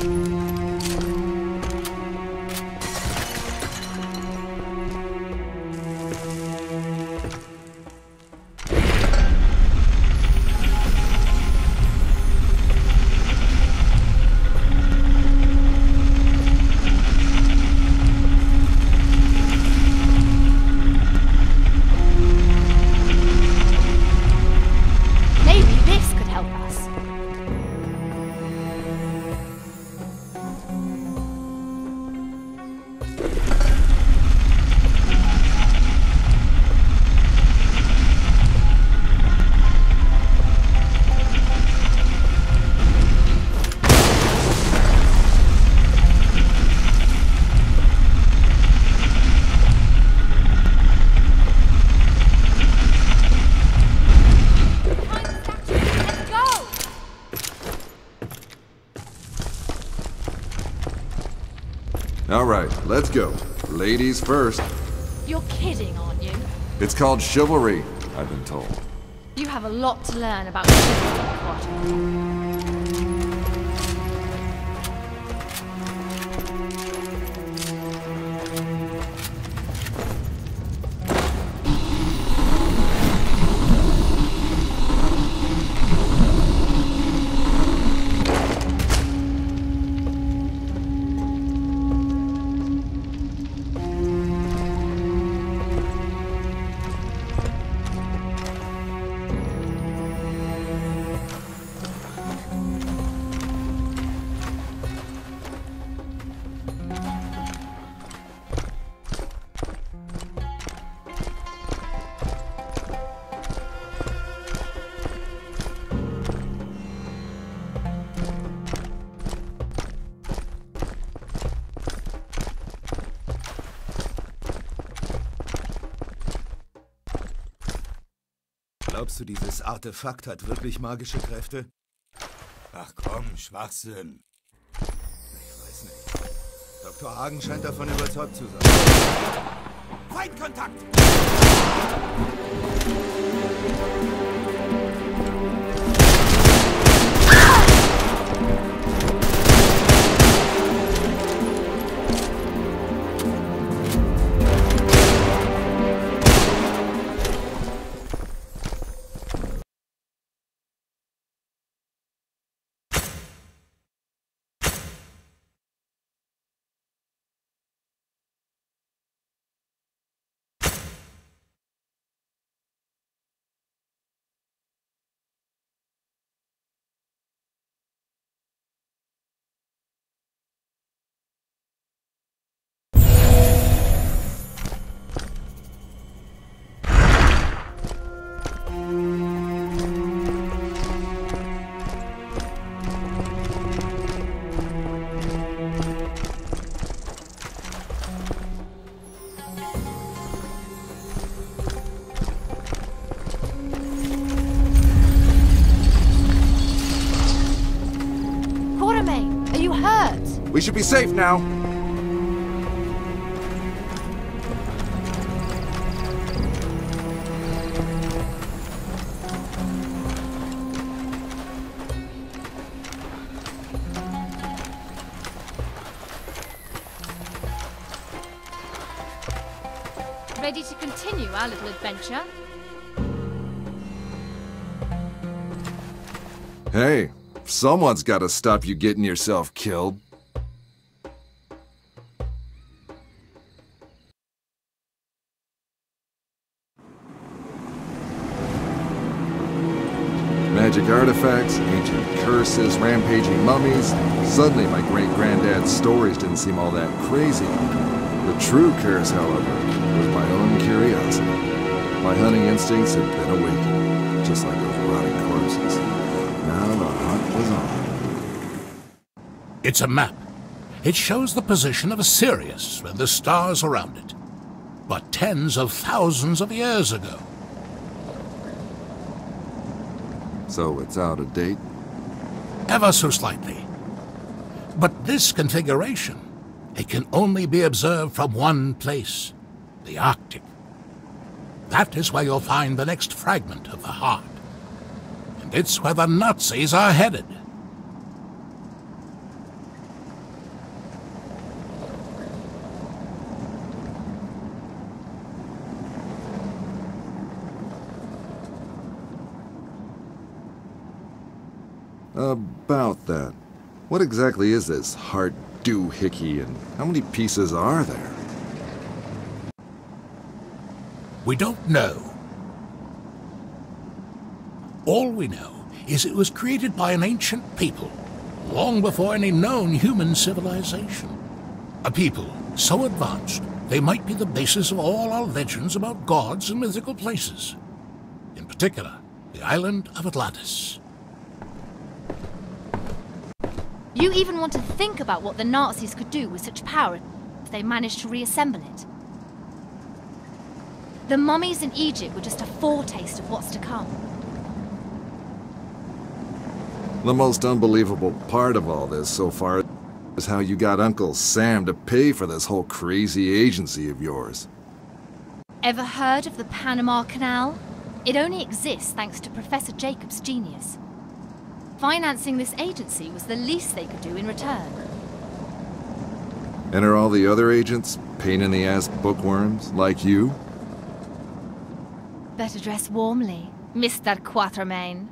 Maybe right, let's go. Ladies first. You're kidding, aren't you? It's called chivalry, I've been told. You have a lot to learn about chivalry, Glaubst du, dieses Artefakt hat wirklich magische Kräfte? Ach komm, Schwachsinn. Ich weiß nicht. Dr. Hagen scheint davon überzeugt zu sein. Feindkontakt! Should be safe now. Ready to continue our little adventure? Hey, Someone's got to stop you getting yourself killed. Artifacts, ancient curses, rampaging mummies. Suddenly, my great granddad's stories didn't seem all that crazy. The true curse, however, was my own curiosity. My hunting instincts had been awakened, just like those rotting corpses. Now the hunt was on. It's a map. It shows the position of Sirius and the stars around it. But tens of thousands of years ago. So it's out of date? Ever so slightly. But this configuration, it can only be observed from one place, the Arctic. That is where you'll find the next fragment of the heart. And it's where the Nazis are headed. About that. What exactly is this heart doohickey and how many pieces are there? We don't know. All we know is it was created by an ancient people, long before any known human civilization. A people so advanced they might be the basis of all our legends about gods and mythical places. In particular, the island of Atlantis. You even want to think about what the Nazis could do with such power if they managed to reassemble it. The mummies in Egypt were just a foretaste of what's to come. The most unbelievable part of all this so far is how you got Uncle Sam to pay for this whole crazy agency of yours. Ever heard of the Panama Canal? It only exists thanks to Professor Jacob's genius. Financing this agency was the least they could do in return. And are all the other agents pain in the ass bookworms like you? Better dress warmly, Mr. Quatermain.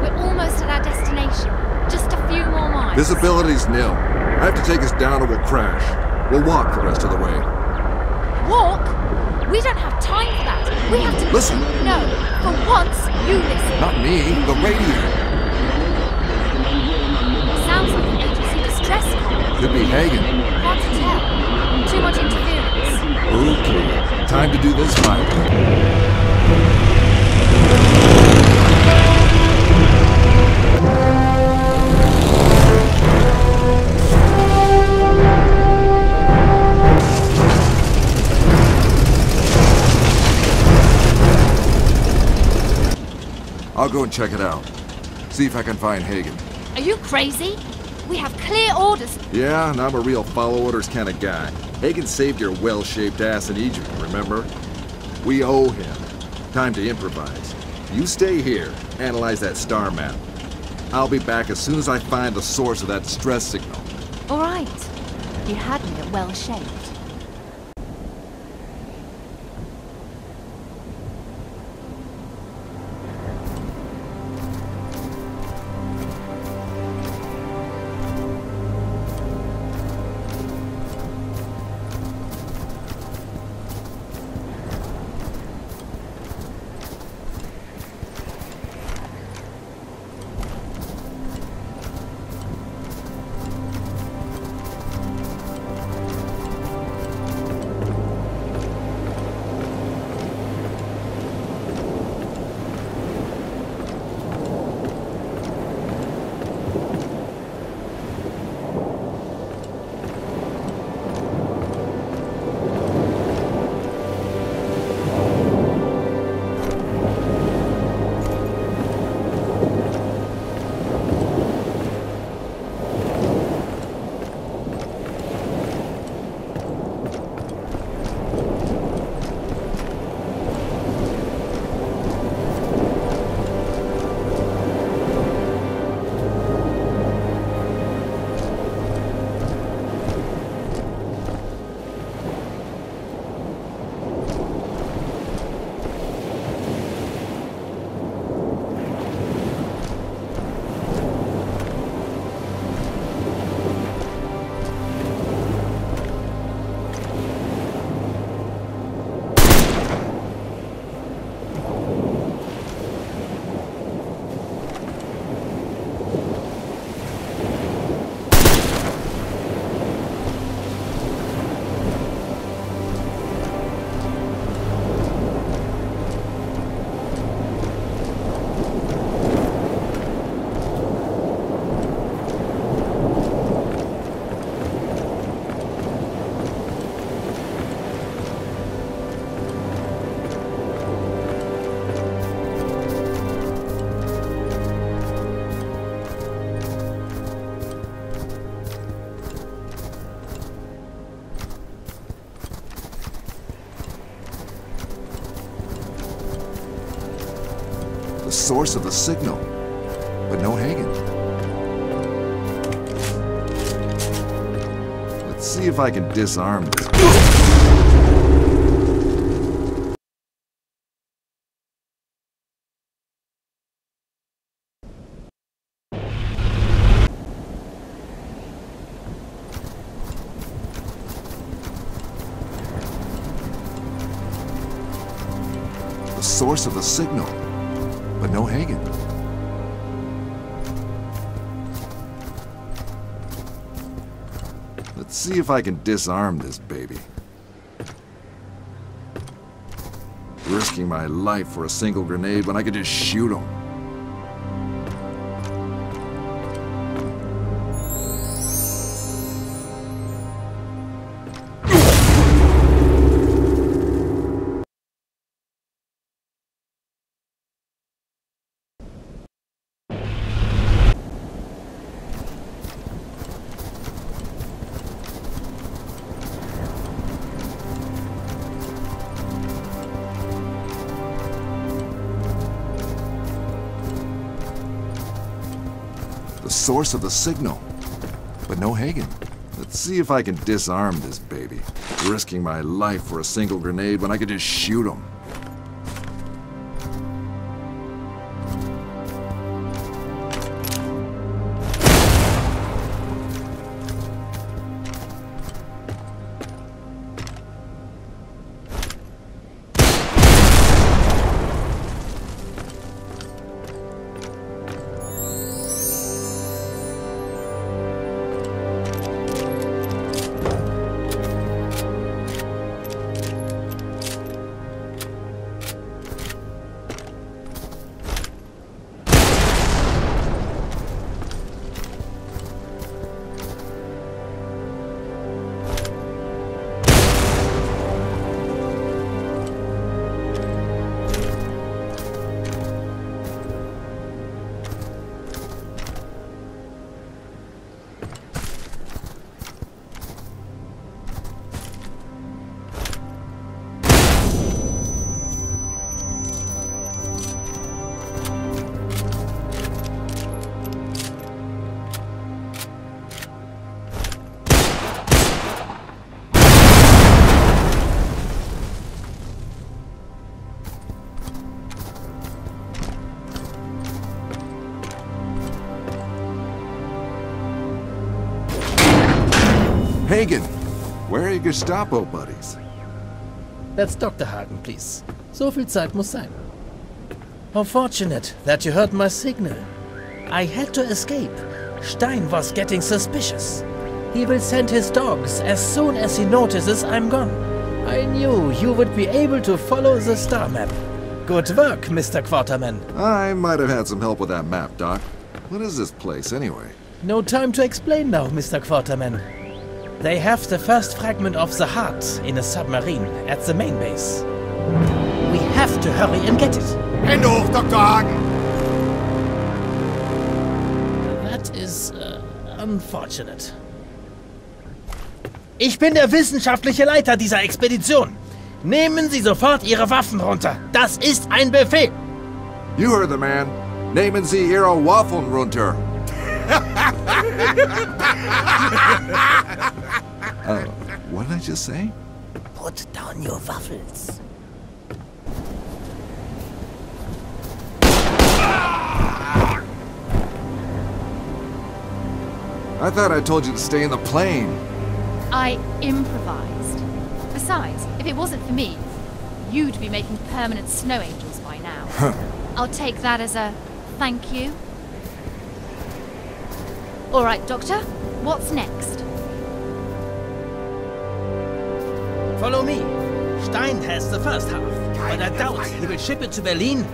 We're almost at our destination. Just a few more miles. Visibility's nil. I have to take us down or we'll crash. We'll walk the rest of the way. Walk? We don't have time for that. We have to. Listen. No. For once, you listen. Not me, the radio. Sounds like an agency distress call. Could be Hagen. Hard to tell. Too much interference. Okay, time to do this right. I'll go and check it out. See if I can find Hagen. Are you crazy? We have clear orders. Yeah, and I'm a real follow orders kind of guy. Hagen saved your well-shaped ass in Egypt, remember? We owe him. Time to improvise. You stay here, analyze that star map. I'll be back as soon as I find the source of that distress signal. All right. You had me at well source of the signal, but no Hagen. Let's see if I can disarm this. The source of the signal, but no Hagen. Let's see if I can disarm this baby. Risking my life for a single grenade when I could just shoot him. Source of the signal, but no Hagen. Let's see if I can disarm this baby. Risking my life for a single grenade when I could just shoot him. Gestapo buddies? That's Dr. Hagen, please. So viel Zeit muss sein. How fortunate that you heard my signal. I had to escape. Stein was getting suspicious. He will send his dogs as soon as he notices I'm gone. I knew you would be able to follow the star map. Good work, Mr. Quatermain. I might have had some help with that map, Doc. What is this place, anyway? No time to explain now, Mr. Quatermain. They have the first fragment of the heart in a submarine at the main base. We have to hurry and get it. Hände hoch, Dr. Hagen! That is uh, unfortunate. Ich bin der wissenschaftliche Leiter dieser Expedition. Nehmen Sie sofort Ihre Waffen runter. Das ist ein Befehl. You heard the man. Nehmen Sie Ihre Waffen runter. uh, what did I just say? Put down your waffles. I thought I told you to stay in the plane. I improvised. Besides, if it wasn't for me, you'd be making permanent snow angels by now. I'll take that as a thank you. All right, Doctor, what's next? Follow me. Stein has the first half, but I doubt he will ship it to Berlin.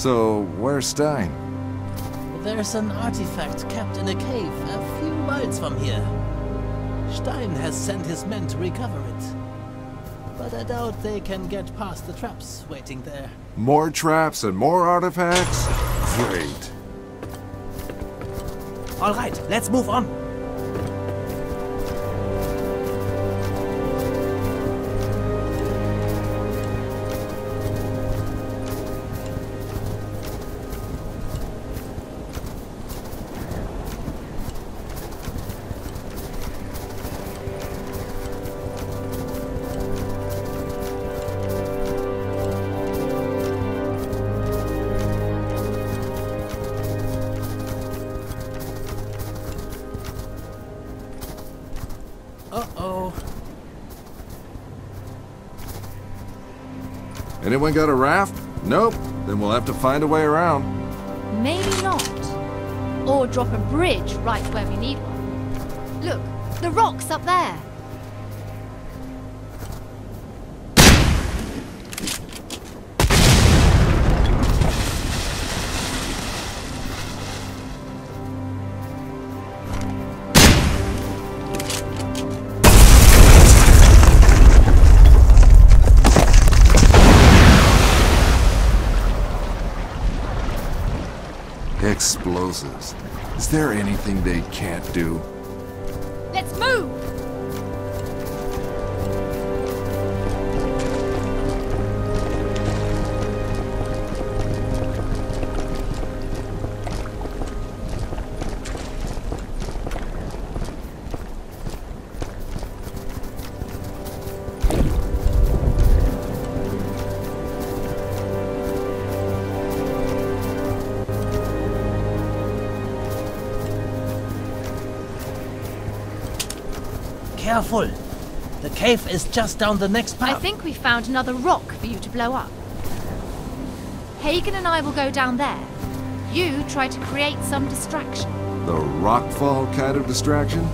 So, where's Stein? There's an artifact kept in a cave a few miles from here. Stein has sent his men to recover it. But I doubt they can get past the traps waiting there. More traps and more artifacts? Great. All right, let's move on. Anyone got a raft? Nope. Then we'll have to find a way around. Maybe not. Or drop a bridge right where we need one. Look, the rock's up there. Explosives. Is there anything they can't do? Let's move! The cave is just down the next path. I think we found another rock for you to blow up. Hagen and I will go down there. You try to create some distraction. The rockfall kind of distraction?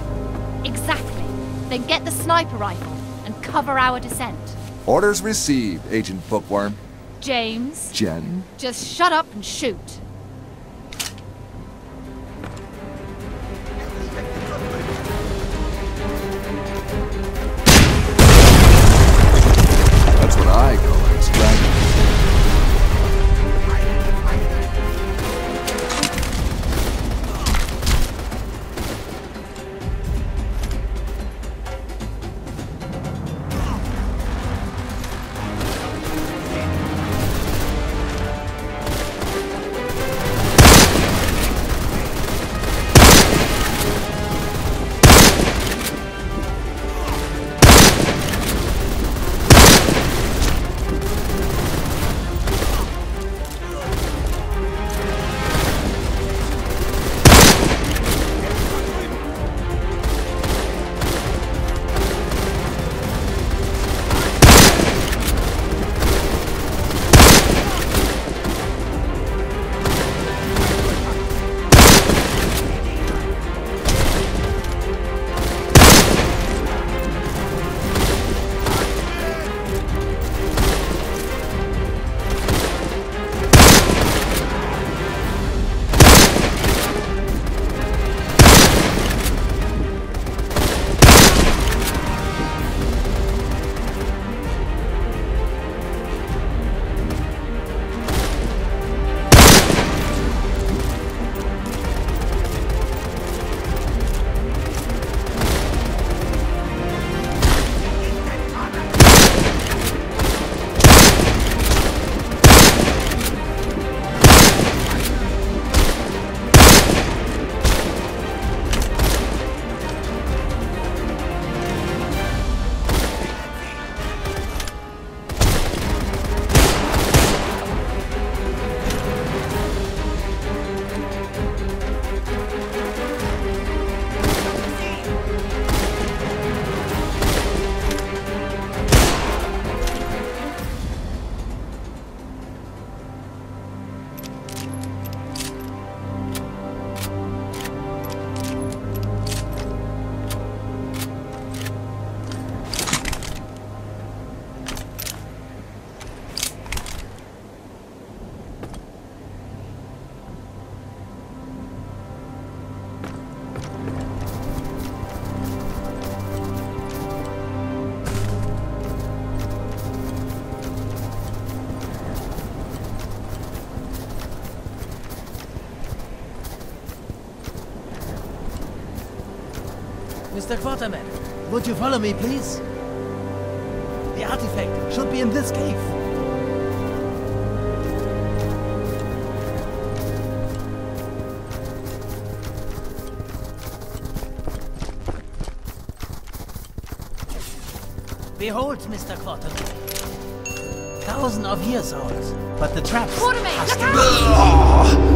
Exactly. Then get the sniper rifle and cover our descent. Orders received, Agent Bookworm. James, Jen? just shut up and shoot. Mr. Quatermain, would you follow me, please? The artifact should be in this cave. Behold, Mr. Quatermain. Thousand of years old, but the traps Quatermain, are look still out!